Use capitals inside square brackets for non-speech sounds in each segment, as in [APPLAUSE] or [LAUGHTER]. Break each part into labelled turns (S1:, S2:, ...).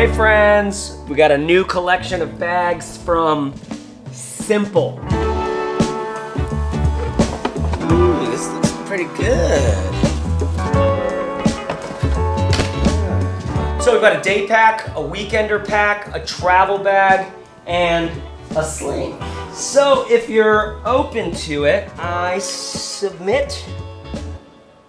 S1: Hey friends, we got a new collection of bags from SYMPL.
S2: Ooh, this looks pretty good.
S1: So we've got a day pack, a weekender pack, a travel bag, and a sling. So if you're open to it, I submit.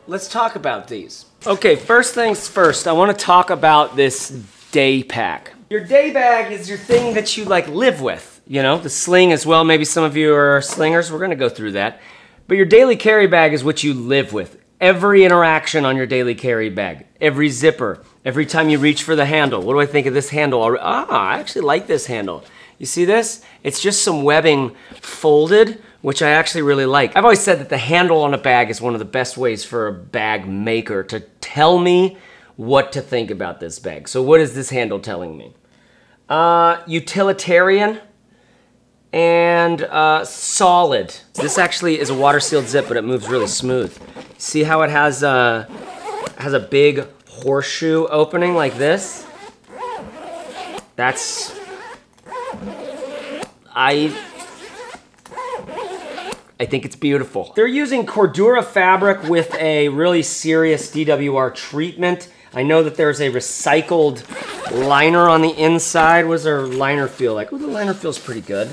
S1: Let's talk about these. Okay, first things first, I wanna talk about this day pack. Your day bag is your thing that you like live with, you know, the sling as well. Maybe some of you are slingers, we're gonna go through that. But your daily carry bag is what you live with. Every interaction on your daily carry bag, every zipper, every time you reach for the handle. What do I think of this handle? Ah, I actually like this handle. You see this? It's just some webbing folded, which I actually really like. I've always said that the handle on a bag is one of the best ways for a bag maker to tell me what to think about this bag. So what is this handle telling me? Uh, utilitarian and uh, solid. This actually is a water sealed zip, but it moves really smooth. See how it has a, has a big horseshoe opening like this? That's, I, I think it's beautiful. They're using Cordura fabric with a really serious DWR treatment. I know that there's a recycled liner on the inside. What does our liner feel like? Oh, the liner feels pretty good.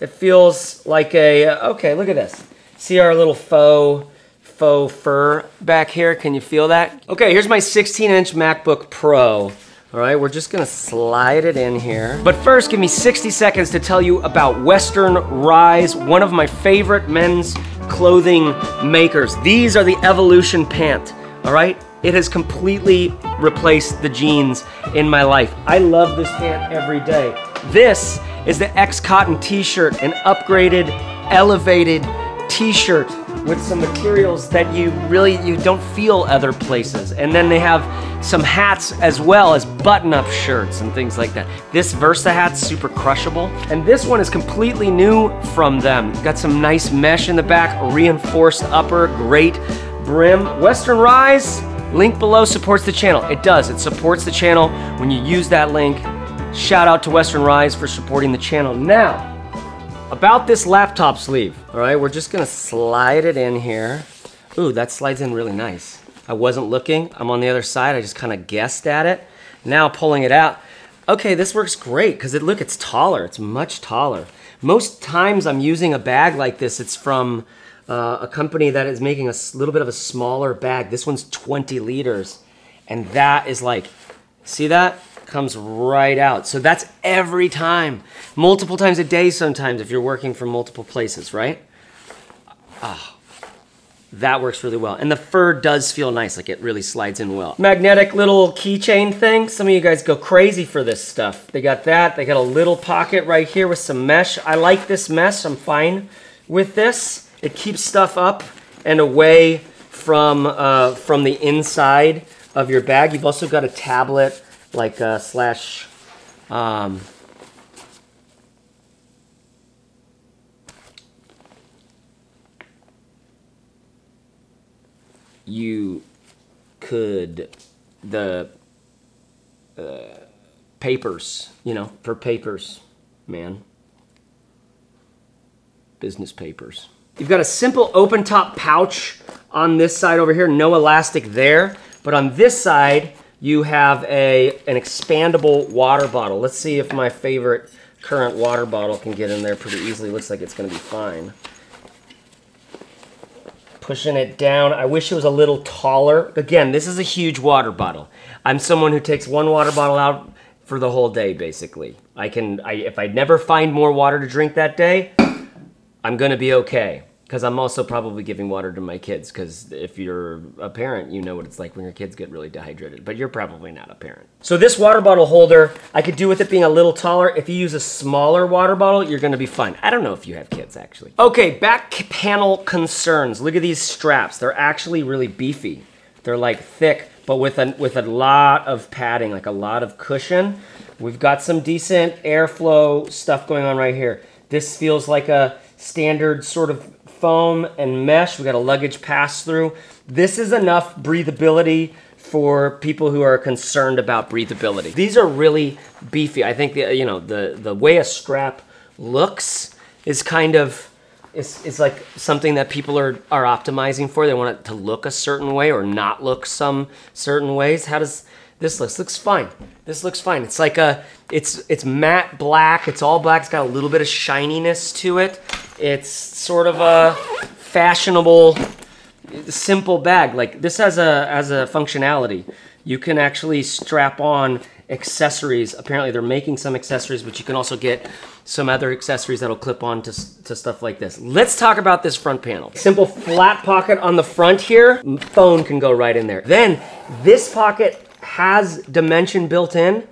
S1: It feels like a, uh, okay, look at this. See our little faux, faux fur back here? Can you feel that? Okay, here's my 16 inch MacBook Pro. All right, we're just gonna slide it in here. But first, give me 60 seconds to tell you about Western Rise, one of my favorite men's clothing makers. These are the Evolution pant, all right? It has completely replaced the jeans in my life. I love this pant every day. This is the X Cotton t-shirt, an upgraded, elevated t-shirt with some materials that you really you don't feel other places. And then they have some hats as well as button-up shirts and things like that. This Versa hat's super crushable. And this one is completely new from them. Got some nice mesh in the back, reinforced upper, great brim. Western Rise, link below supports the channel. It does, it supports the channel when you use that link. Shout out to Western Rise for supporting the channel. Now, about this laptop sleeve, all right, we're just gonna slide it in here. Ooh, that slides in really nice. I wasn't looking, I'm on the other side, I just kind of guessed at it. Now pulling it out, okay, this works great, because it, look, it's taller, it's much taller. Most times I'm using a bag like this, it's from uh, a company that is making a little bit of a smaller bag. This one's 20 liters, and that is like, see that? comes right out. So that's every time, multiple times a day sometimes if you're working from multiple places, right? Ah, that works really well. And the fur does feel nice, like it really slides in well. Magnetic little keychain thing. Some of you guys go crazy for this stuff. They got that. They got a little pocket right here with some mesh. I like this mesh. I'm fine with this. It keeps stuff up and away from, uh, from the inside of your bag. You've also got a tablet like uh, slash um, you could the uh, papers you know for papers man business papers you've got a simple open top pouch on this side over here no elastic there but on this side you have a an expandable water bottle. Let's see if my favorite current water bottle can get in there pretty easily. Looks like it's going to be fine. Pushing it down. I wish it was a little taller. Again, this is a huge water bottle. I'm someone who takes one water bottle out for the whole day, basically. I can, I, if I never find more water to drink that day, I'm going to be okay because I'm also probably giving water to my kids. Because if you're a parent, you know what it's like when your kids get really dehydrated. But you're probably not a parent. So this water bottle holder, I could do with it being a little taller. If you use a smaller water bottle, you're going to be fine. I don't know if you have kids actually. Okay, back panel concerns. Look at these straps. They're actually really beefy. They're like thick, but with a with a lot of padding, like a lot of cushion. We've got some decent airflow stuff going on right here. This feels like a standard sort of foam and mesh. We got a luggage pass through. This is enough breathability for people who are concerned about breathability. These are really beefy. I think the, you know the the way a strap looks is kind of is, is like something that people are are optimizing for. They want it to look a certain way or not look some certain ways. How does this look? This looks fine. This looks fine. It's like a it's it's matte black. It's all black. It's got a little bit of shininess to it. It's sort of a fashionable simple bag. Like this has a has a functionality. You can actually strap on accessories. Apparently, they're making some accessories, but you can also get some other accessories that'll clip on to, to stuff like this. Let's talk about this front panel. Simple flat pocket on the front here. Phone can go right in there. Then this pocket has dimension built in,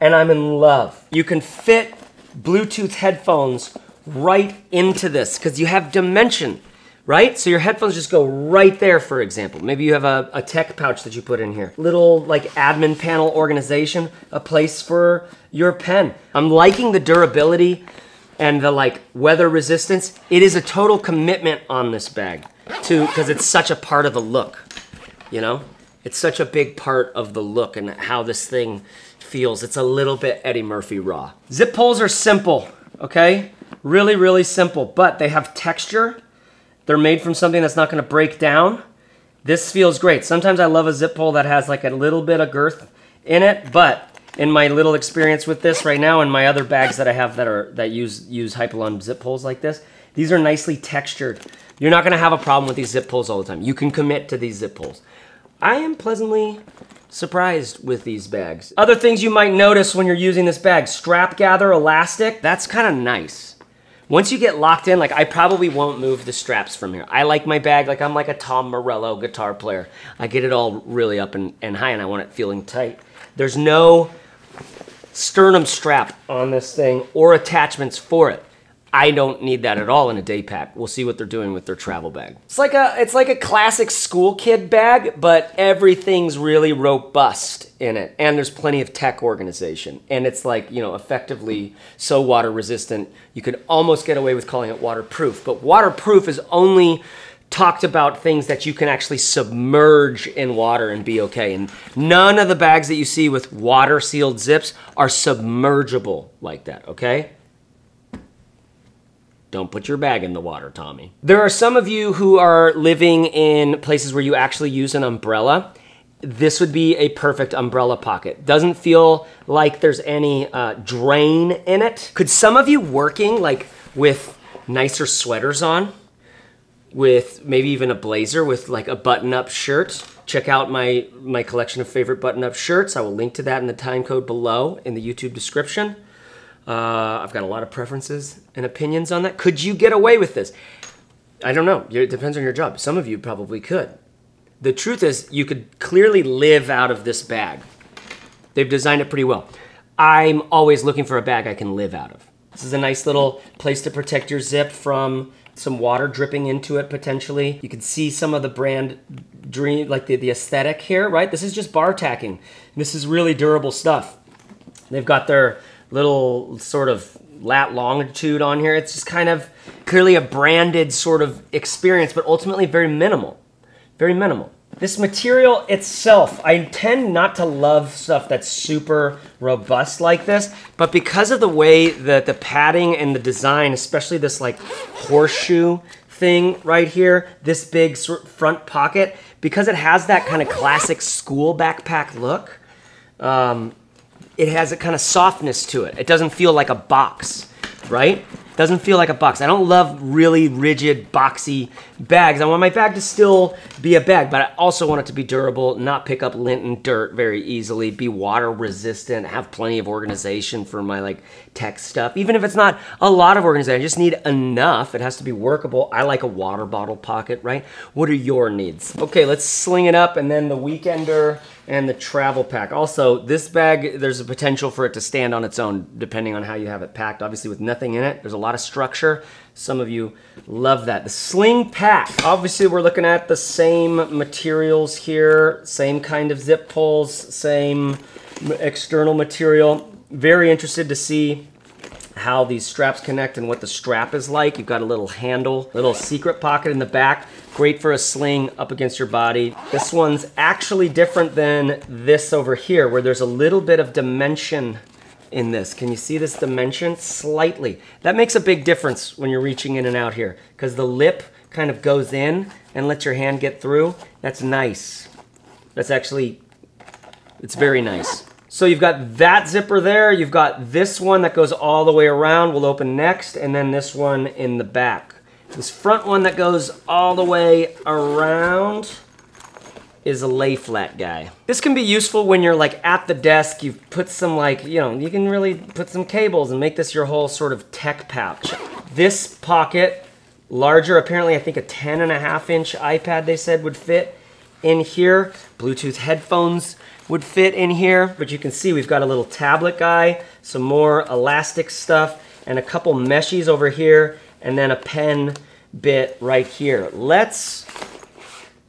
S1: and I'm in love. You can fit Bluetooth headphones right into this because you have dimension right? So your headphones just go right there, for example. Maybe you have a, a, tech pouch that you put in here. Little like admin panel organization, a place for your pen. I'm liking the durability and the like weather resistance. It is a total commitment on this bag too, because it's such a part of the look, you know? It's such a big part of the look and how this thing feels. It's a little bit Eddie Murphy raw. Zip pulls are simple, okay? Really, really simple, but they have texture they're made from something that's not going to break down. This feels great. Sometimes I love a zip pull that has like a little bit of girth in it, but in my little experience with this right now and my other bags that I have that are that use use Hypalon zip pulls like this, these are nicely textured. You're not going to have a problem with these zip pulls all the time. You can commit to these zip pulls. I am pleasantly surprised with these bags. Other things you might notice when you're using this bag, strap gather elastic, that's kind of nice. Once you get locked in, like I probably won't move the straps from here. I like my bag like I'm like a Tom Morello guitar player. I get it all really up and, and high and I want it feeling tight. There's no sternum strap on this thing or attachments for it. I don't need that at all in a day pack. We'll see what they're doing with their travel bag. It's like a it's like a classic school kid bag, but everything's really robust in it. And there's plenty of tech organization. And it's like, you know, effectively so water resistant. You could almost get away with calling it waterproof. But waterproof is only talked about things that you can actually submerge in water and be okay. And none of the bags that you see with water sealed zips are submergible like that, okay? Don't put your bag in the water, Tommy. There are some of you who are living in places where you actually use an umbrella. This would be a perfect umbrella pocket. Doesn't feel like there's any uh, drain in it. Could some of you working like with nicer sweaters on, with maybe even a blazer with like a button-up shirt, check out my, my collection of favorite button-up shirts. I will link to that in the time code below in the YouTube description. Uh, I've got a lot of preferences and opinions on that. Could you get away with this? I don't know. It depends on your job. Some of you probably could. The truth is, you could clearly live out of this bag. They've designed it pretty well. I'm always looking for a bag I can live out of. This is a nice little place to protect your zip from some water dripping into it potentially. You can see some of the brand dream, like the, the aesthetic here, right? This is just bar tacking. This is really durable stuff. They've got their little sort of lat longitude on here. It's just kind of clearly a branded sort of experience, but ultimately very minimal. Very minimal. This material itself, I tend not to love stuff that's super robust like this, but because of the way that the padding and the design, especially this like horseshoe thing right here, this big front pocket, because it has that kind of classic school backpack look, um, it has a kind of softness to it. It doesn't feel like a box, right? Doesn't feel like a box. I don't love really rigid, boxy bags. I want my bag to still be a bag, but I also want it to be durable, not pick up lint and dirt very easily, be water resistant, have plenty of organization for my like tech stuff. Even if it's not a lot of organization, I just need enough. It has to be workable. I like a water bottle pocket, right? What are your needs? Okay, let's sling it up and then the weekender and the travel pack. Also, this bag, there's a potential for it to stand on its own depending on how you have it packed. Obviously, with nothing in it, there's a lot of structure. Some of you love that. The sling pack. Obviously, we're looking at the same materials here, same kind of zip pulls, same external material. Very interested to see how these straps connect and what the strap is like. You've got a little handle, little secret pocket in the back. Great for a sling up against your body. This one's actually different than this over here where there's a little bit of dimension in this. Can you see this dimension? Slightly. That makes a big difference when you're reaching in and out here because the lip kind of goes in and lets your hand get through. That's nice. That's actually, it's very nice. So you've got that zipper there. You've got this one that goes all the way around. We'll open next. And then this one in the back. This front one that goes all the way around is a lay flat guy. This can be useful when you're like at the desk, you've put some like, you know, you can really put some cables and make this your whole sort of tech pouch. This pocket, larger, apparently I think a 10 and a half inch iPad they said would fit in here. Bluetooth headphones would fit in here, but you can see we've got a little tablet guy, some more elastic stuff, and a couple meshes over here, and then a pen bit right here. Let's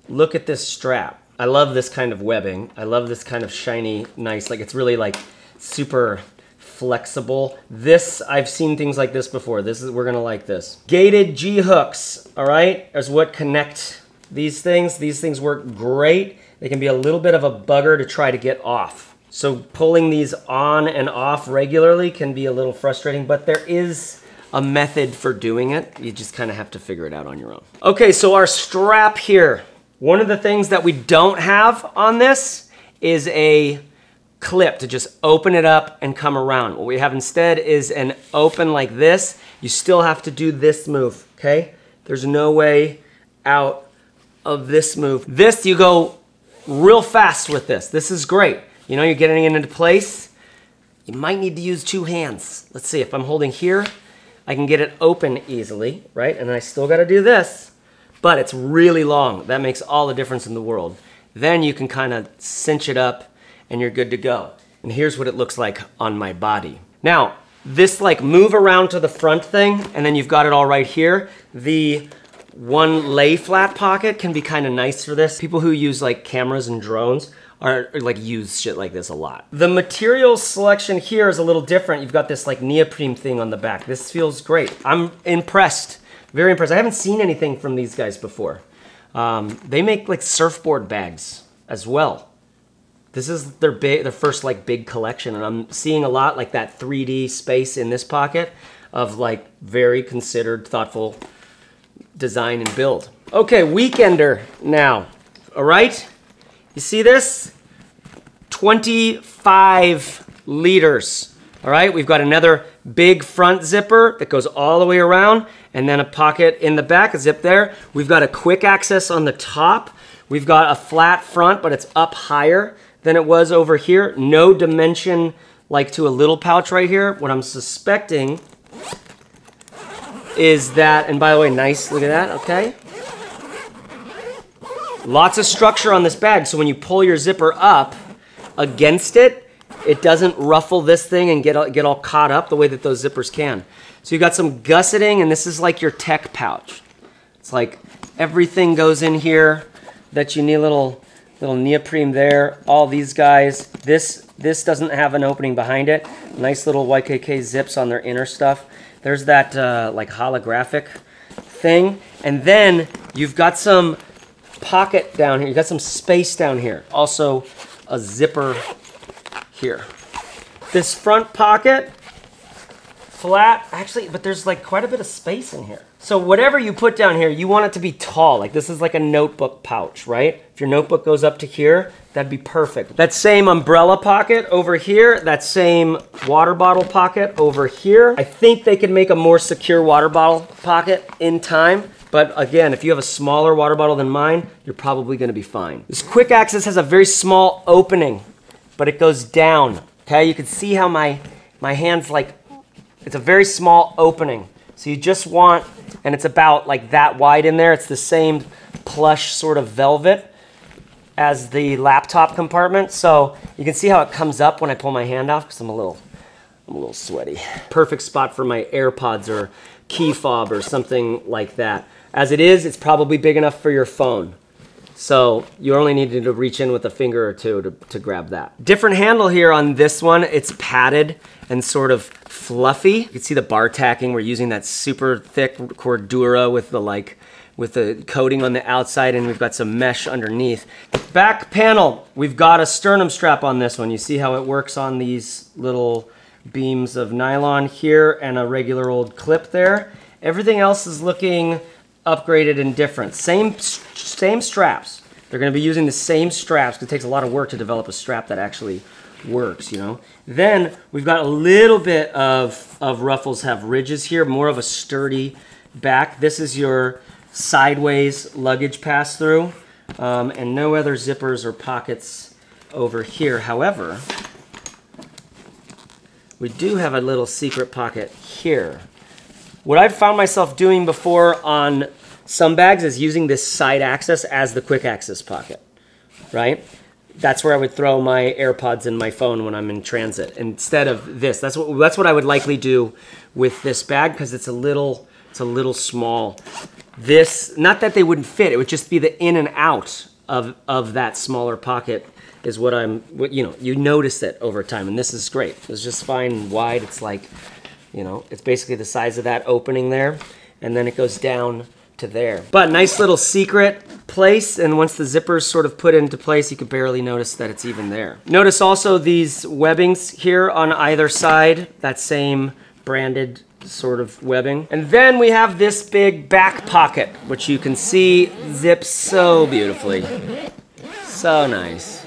S1: look at this strap. I love this kind of webbing. I love this kind of shiny, nice, like it's really like super flexible. This, I've seen things like this before. This is, we're gonna like this. Gated G-hooks, all right, is what connect these things. These things work great. They can be a little bit of a bugger to try to get off. So pulling these on and off regularly can be a little frustrating, but there is a method for doing it. You just kind of have to figure it out on your own. Okay, so our strap here. One of the things that we don't have on this is a clip to just open it up and come around. What we have instead is an open like this. You still have to do this move, okay? There's no way out of this move. This, you go real fast with this. This is great. You know, you're getting it into place. You might need to use two hands. Let's see, if I'm holding here, I can get it open easily, right? And I still gotta do this but it's really long. That makes all the difference in the world. Then you can kind of cinch it up and you're good to go. And here's what it looks like on my body. Now, this like move around to the front thing and then you've got it all right here. The one lay flat pocket can be kind of nice for this. People who use like cameras and drones are like use shit like this a lot. The material selection here is a little different. You've got this like neoprene thing on the back. This feels great. I'm impressed very impressed. I haven't seen anything from these guys before. Um, they make like surfboard bags as well. This is their big, their first like big collection, and I'm seeing a lot like that 3D space in this pocket of like very considered, thoughtful design and build. Okay, weekender now. All right, you see this? 25 liters. All right, we've got another big front zipper that goes all the way around and then a pocket in the back, a zip there. We've got a quick access on the top. We've got a flat front, but it's up higher than it was over here. No dimension like to a little pouch right here. What I'm suspecting is that, and by the way, nice, look at that, okay? Lots of structure on this bag, so when you pull your zipper up against it, it doesn't ruffle this thing and get, get all caught up the way that those zippers can. So you've got some gusseting, and this is like your tech pouch. It's like everything goes in here that you need a little, little neoprene there. All these guys. This, this doesn't have an opening behind it. Nice little YKK zips on their inner stuff. There's that uh, like holographic thing. And then you've got some pocket down here. You've got some space down here. Also a zipper here. This front pocket, flat, actually, but there's like quite a bit of space in here. So whatever you put down here, you want it to be tall. Like this is like a notebook pouch, right? If your notebook goes up to here, that'd be perfect. That same umbrella pocket over here, that same water bottle pocket over here. I think they could make a more secure water bottle pocket in time. But again, if you have a smaller water bottle than mine, you're probably gonna be fine. This quick access has a very small opening but it goes down. Okay, you can see how my, my hand's like, it's a very small opening. So you just want, and it's about like that wide in there. It's the same plush sort of velvet as the laptop compartment. So you can see how it comes up when I pull my hand off because I'm a little, I'm a little sweaty. Perfect spot for my AirPods or key fob or something like that. As it is, it's probably big enough for your phone. So you only needed to reach in with a finger or two to, to grab that. Different handle here on this one. It's padded and sort of fluffy. You can see the bar tacking. We're using that super thick Cordura with the like with the coating on the outside and we've got some mesh underneath. Back panel, we've got a sternum strap on this one. You see how it works on these little beams of nylon here and a regular old clip there. Everything else is looking upgraded and different. Same, same straps. They're gonna be using the same straps because it takes a lot of work to develop a strap that actually works, you know? Then we've got a little bit of, of ruffles have ridges here, more of a sturdy back. This is your sideways luggage pass through um, and no other zippers or pockets over here. However, we do have a little secret pocket here. What I've found myself doing before on some bags is using this side access as the quick access pocket, right? That's where I would throw my AirPods and my phone when I'm in transit instead of this. That's what that's what I would likely do with this bag because it's a little it's a little small. This not that they wouldn't fit, it would just be the in and out of of that smaller pocket is what I'm what you know, you notice it over time and this is great. It's just fine and wide. It's like, you know, it's basically the size of that opening there and then it goes down to there. But nice little secret place, and once the zipper's sort of put into place, you can barely notice that it's even there. Notice also these webbings here on either side, that same branded sort of webbing. And then we have this big back pocket, which you can see zips so beautifully. So nice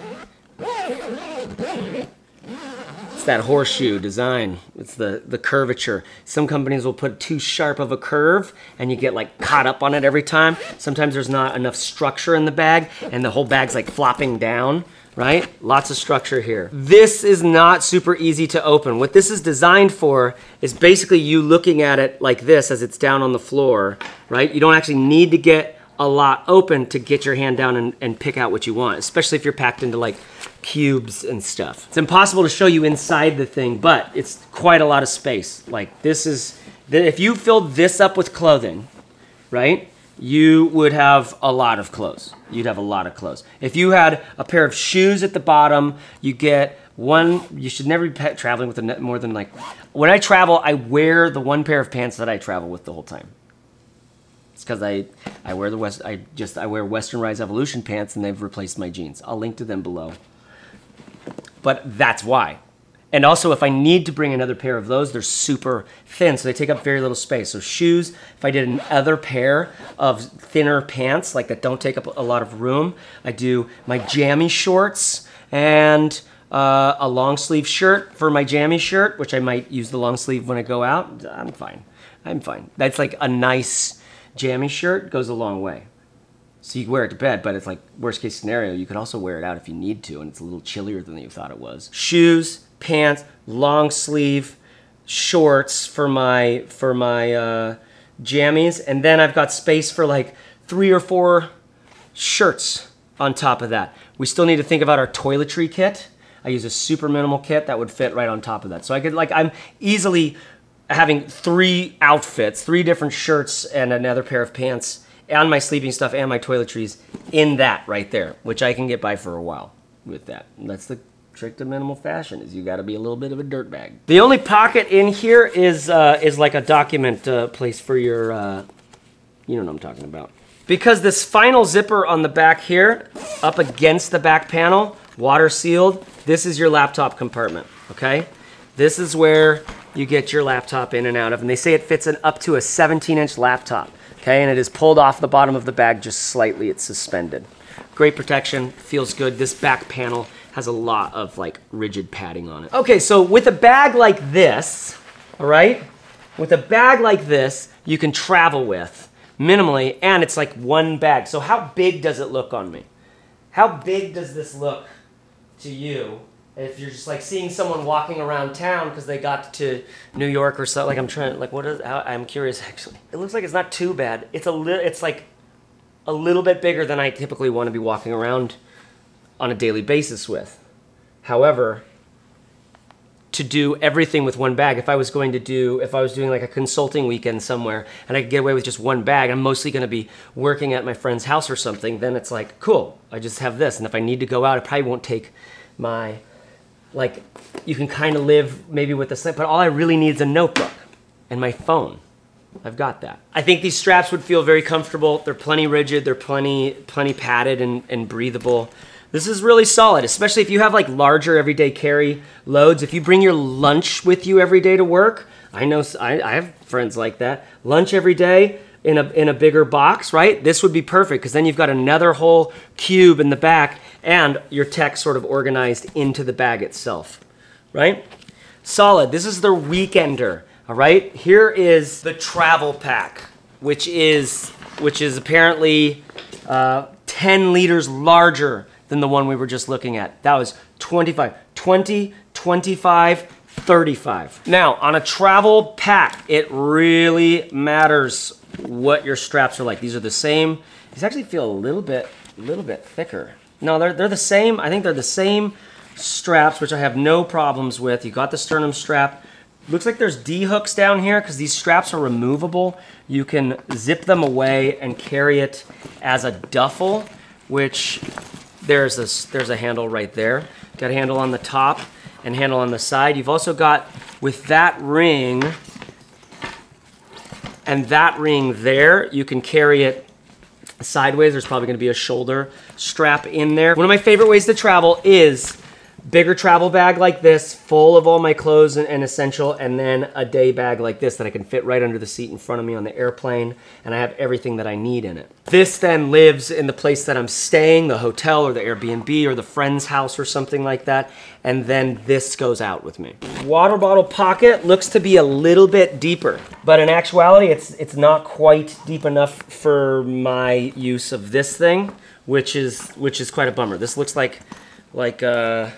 S1: that horseshoe design. It's the, the curvature. Some companies will put too sharp of a curve and you get like caught up on it every time. Sometimes there's not enough structure in the bag and the whole bag's like flopping down, right? Lots of structure here. This is not super easy to open. What this is designed for is basically you looking at it like this as it's down on the floor, right? You don't actually need to get a lot open to get your hand down and, and pick out what you want, especially if you're packed into like cubes and stuff. It's impossible to show you inside the thing, but it's quite a lot of space. Like this is, if you filled this up with clothing, right? You would have a lot of clothes. You'd have a lot of clothes. If you had a pair of shoes at the bottom, you get one, you should never be traveling with more than like, when I travel, I wear the one pair of pants that I travel with the whole time. It's because I, I wear the West, I just, I wear Western Rise Evolution pants and they've replaced my jeans. I'll link to them below. But that's why. And also, if I need to bring another pair of those, they're super thin, so they take up very little space. So shoes, if I did another pair of thinner pants, like that don't take up a lot of room, I do my jammy shorts and uh, a long sleeve shirt for my jammy shirt, which I might use the long sleeve when I go out. I'm fine. I'm fine. That's like a nice jammy shirt goes a long way. So you wear it to bed, but it's like worst case scenario, you could also wear it out if you need to, and it's a little chillier than you thought it was. Shoes, pants, long sleeve, shorts for my for my uh, jammies, and then I've got space for like three or four shirts on top of that. We still need to think about our toiletry kit. I use a super minimal kit that would fit right on top of that. So I could like I'm easily having three outfits, three different shirts and another pair of pants and my sleeping stuff and my toiletries in that right there, which I can get by for a while with that. That's the trick to minimal fashion is you got to be a little bit of a dirt bag. The only pocket in here is uh, is like a document uh, place for your, uh, you know what I'm talking about. Because this final zipper on the back here, up against the back panel, water sealed, this is your laptop compartment, okay? This is where you get your laptop in and out of, and they say it fits an up to a 17 inch laptop, okay? And it is pulled off the bottom of the bag just slightly, it's suspended. Great protection, feels good. This back panel has a lot of like rigid padding on it. Okay, so with a bag like this, all right? With a bag like this, you can travel with minimally, and it's like one bag. So how big does it look on me? How big does this look to you if you're just like seeing someone walking around town because they got to New York or something, like I'm trying, like what is? How, I'm curious actually. It looks like it's not too bad. It's a little, it's like a little bit bigger than I typically want to be walking around on a daily basis with. However, to do everything with one bag. If I was going to do, if I was doing like a consulting weekend somewhere and I could get away with just one bag, I'm mostly gonna be working at my friend's house or something, then it's like, cool, I just have this. And if I need to go out, I probably won't take my, like, you can kind of live maybe with this, but all I really need is a notebook and my phone. I've got that. I think these straps would feel very comfortable. They're plenty rigid, they're plenty, plenty padded and, and breathable. This is really solid, especially if you have like larger everyday carry loads. If you bring your lunch with you every day to work, I know I, I have friends like that. Lunch every day in a, in a bigger box, right? This would be perfect because then you've got another whole cube in the back and your tech sort of organized into the bag itself, right? Solid. This is the weekender, all right? Here is the travel pack, which is which is apparently uh, 10 liters larger than the one we were just looking at. That was 25, 20, 25, 35. Now, on a travel pack, it really matters what your straps are like. These are the same. These actually feel a little bit, a little bit thicker. No, they're, they're the same. I think they're the same straps, which I have no problems with. You got the sternum strap. Looks like there's D-hooks down here because these straps are removable. You can zip them away and carry it as a duffel, which there's a, there's a handle right there. Got a handle on the top and handle on the side. You've also got, with that ring and that ring there, you can carry it sideways. There's probably gonna be a shoulder strap in there. One of my favorite ways to travel is bigger travel bag like this, full of all my clothes and, and, essential, and then a day bag like this that I can fit right under the seat in front of me on the airplane, and I have everything that I need in it. This then lives in the place that I'm staying, the hotel or the Airbnb or the friend's house or something like that, and then this goes out with me. Water bottle pocket looks to be a little bit deeper, but in actuality, it's, it's not quite deep enough for my use of this thing, which is, which is quite a bummer. This looks like, like, uh,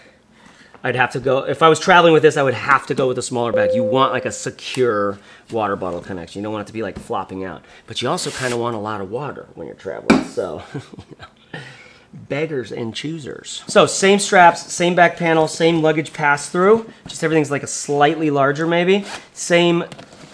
S1: I'd have to go, if I was traveling with this, I would have to go with a smaller bag. You want like a secure water bottle connection. You don't want it to be like flopping out. But you also kind of want a lot of water when you're traveling. So, [LAUGHS] beggars and choosers. So same straps, same back panel, same luggage pass through. Just everything's like a slightly larger maybe. Same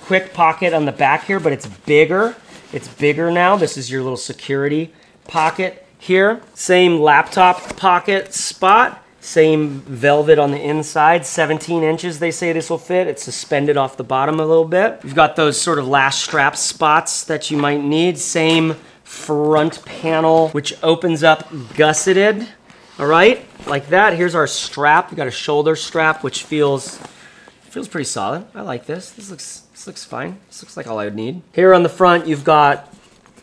S1: quick pocket on the back here, but it's bigger. It's bigger now. This is your little security pocket here. Same laptop pocket spot same velvet on the inside, 17 inches they say this will fit. It's suspended off the bottom a little bit. You've got those sort of last strap spots that you might need. Same front panel, which opens up gusseted, all right? Like that, here's our strap. We got a shoulder strap, which feels feels pretty solid. I like this. This looks, this looks fine. This looks like all I would need. Here on the front, you've got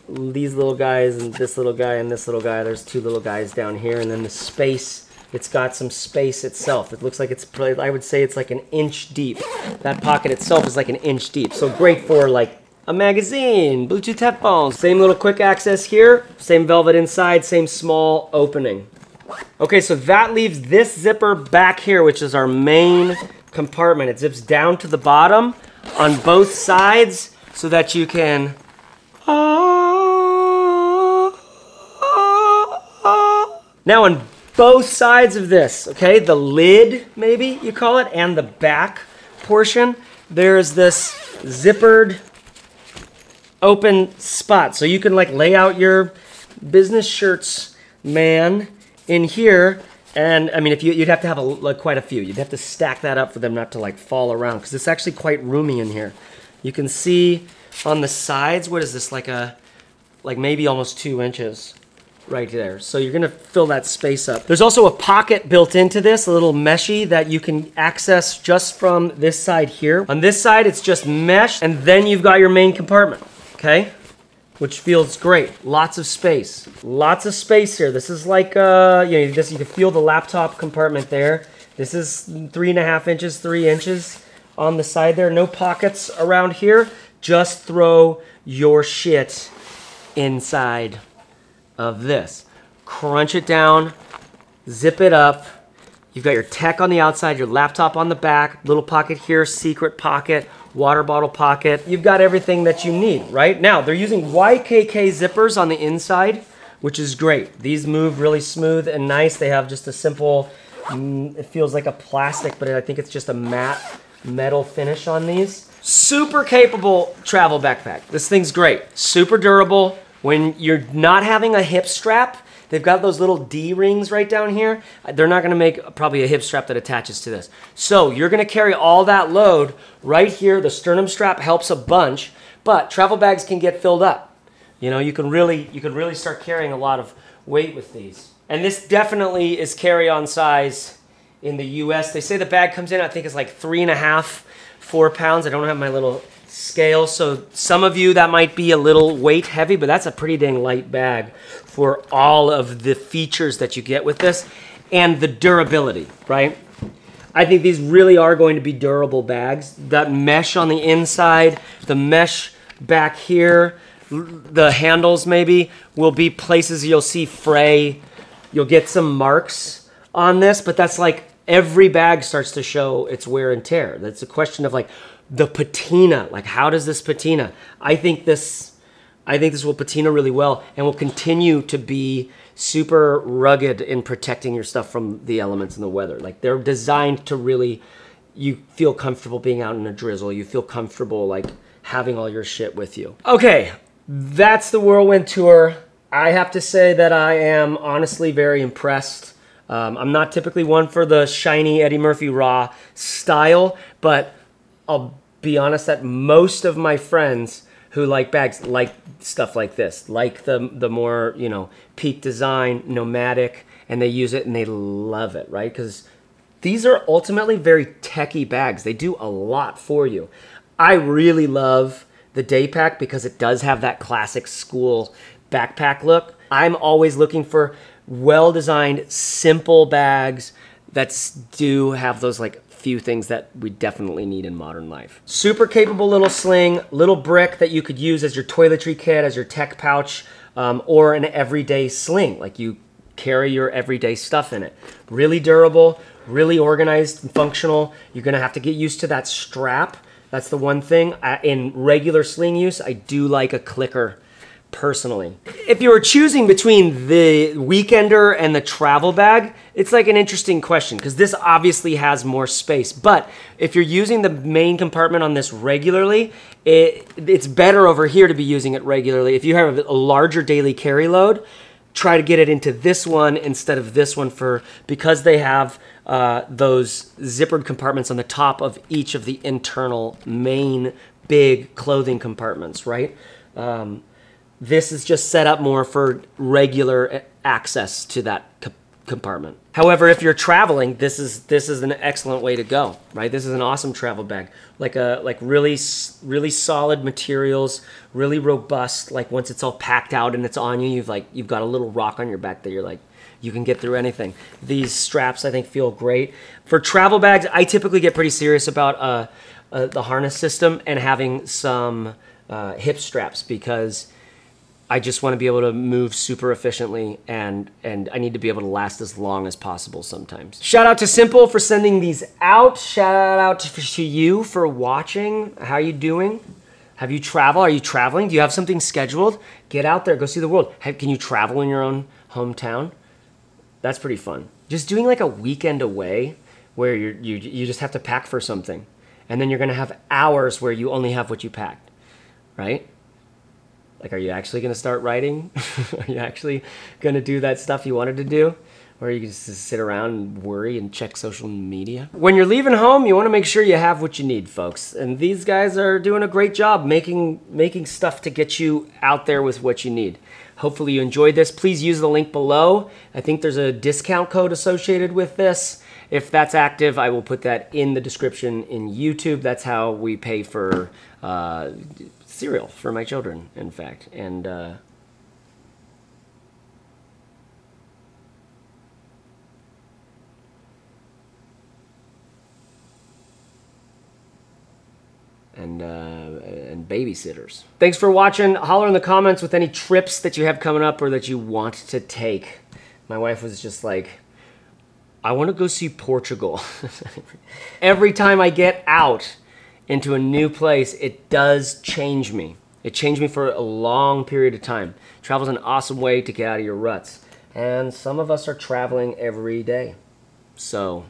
S1: these little guys and this little guy and this little guy. There's two little guys down here, and then the space it's got some space itself. It looks like it's, I would say it's like an inch deep. That pocket itself is like an inch deep. So great for like a magazine, Bluetooth headphones. Same little quick access here, same velvet inside, same small opening. Okay, so that leaves this zipper back here, which is our main compartment. It zips down to the bottom on both sides so that you can ah, ah, ah. now on both sides of this, okay? The lid, maybe you call it, and the back portion, there's this zippered open spot. So you can like lay out your business shirts, man, in here. And I mean, if you, you'd have to have a, like, quite a few. You'd have to stack that up for them not to like fall around because it's actually quite roomy in here. You can see on the sides, what is this, like a, like maybe almost two inches right there. So you're gonna fill that space up. There's also a pocket built into this, a little meshy that you can access just from this side here. On this side, it's just mesh, and then you've got your main compartment, okay? Which feels great. Lots of space. Lots of space here. This is like, uh, you know, this, you can feel the laptop compartment there. This is three and a half inches, three inches on the side there. No pockets around here. Just throw your shit inside of this. Crunch it down, zip it up. You've got your tech on the outside, your laptop on the back, little pocket here, secret pocket, water bottle pocket. You've got everything that you need, right? Now, they're using YKK zippers on the inside, which is great. These move really smooth and nice. They have just a simple mm, it feels like a plastic, but I think it's just a matte metal finish on these. Super capable travel backpack. This thing's great. Super durable. When you're not having a hip strap, they've got those little D rings right down here. They're not gonna make probably a hip strap that attaches to this. So you're gonna carry all that load right here. The sternum strap helps a bunch, but travel bags can get filled up. You know, you can really, you can really start carrying a lot of weight with these. And this definitely is carry-on size in the US. They say the bag comes in, I think it's like three and a half, four pounds. I don't have my little scale, so some of you that might be a little weight heavy, but that's a pretty dang light bag for all of the features that you get with this and the durability, right? I think these really are going to be durable bags. That mesh on the inside, the mesh back here, the handles maybe will be places you'll see fray. You'll get some marks on this, but that's like every bag starts to show its wear and tear. That's a question of like the patina. Like how does this patina? I think this I think this will patina really well and will continue to be super rugged in protecting your stuff from the elements and the weather. Like they're designed to really you feel comfortable being out in a drizzle. You feel comfortable like having all your shit with you. Okay, that's the whirlwind tour. I have to say that I am honestly very impressed. Um, I'm not typically one for the shiny Eddie Murphy Raw style, but I'll be honest that most of my friends who like bags like stuff like this, like the the more you know peak design, Nomatic, and they use it and they love it, right? Because these are ultimately very techy bags. They do a lot for you. I really love the day pack because it does have that classic school backpack look. I'm always looking for well designed, simple bags that do have those like few things that we definitely need in modern life. Super capable little sling, little brick that you could use as your toiletry kit, as your tech pouch, um, or an everyday sling. Like you carry your everyday stuff in it. Really durable, really organized and functional. You're gonna have to get used to that strap. That's the one thing. In regular sling use, I do like a clicker personally. If you were choosing between the weekender and the travel bag, it's like an interesting question because this obviously has more space. But if you're using the main compartment on this regularly, it, it's better over here to be using it regularly. If you have a larger daily carry load, try to get it into this one instead of this one for because they have uh, those zippered compartments on the top of each of the internal main big clothing compartments, right? Um, this is just set up more for regular access to that compartment. However, if you're traveling, this is this is an excellent way to go, right? This is an awesome travel bag. Like a like really really solid materials, really robust. Like once it's all packed out and it's on you, you've like you've got a little rock on your back that you're like you can get through anything. These straps I think feel great. For travel bags, I typically get pretty serious about uh, uh the harness system and having some uh, hip straps because I just want to be able to move super efficiently and and I need to be able to last as long as possible sometimes. Shout out to SYMPL for sending these out. Shout out to you for watching. How you doing? Have you traveled? Are you traveling? Do you have something scheduled? Get out there, go see the world. Can you travel in your own hometown? That's pretty fun. Just doing like a weekend away where you you you just have to pack for something. And then you're going to have hours where you only have what you packed. Right? Like, are you actually going to start writing? [LAUGHS] are you actually going to do that stuff you wanted to do? Or are you just sit around and worry and check social media? When you're leaving home, you want to make sure you have what you need, folks. And these guys are doing a great job making, making stuff to get you out there with what you need. Hopefully you enjoyed this. Please use the link below. I think there's a discount code associated with this. If that's active, I will put that in the description in YouTube. That's how we pay for uh, cereal for my children, in fact. And uh, and uh, and babysitters. Thanks for watching. Holler in the comments with any trips that you have coming up or that you want to take. My wife was just like, I want to go see Portugal. [LAUGHS] Every time I get out, into a new place, it does change me. It changed me for a long period of time. Travel is an awesome way to get out of your ruts. And some of us are traveling every day. So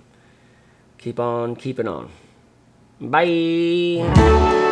S1: keep on keeping on. Bye.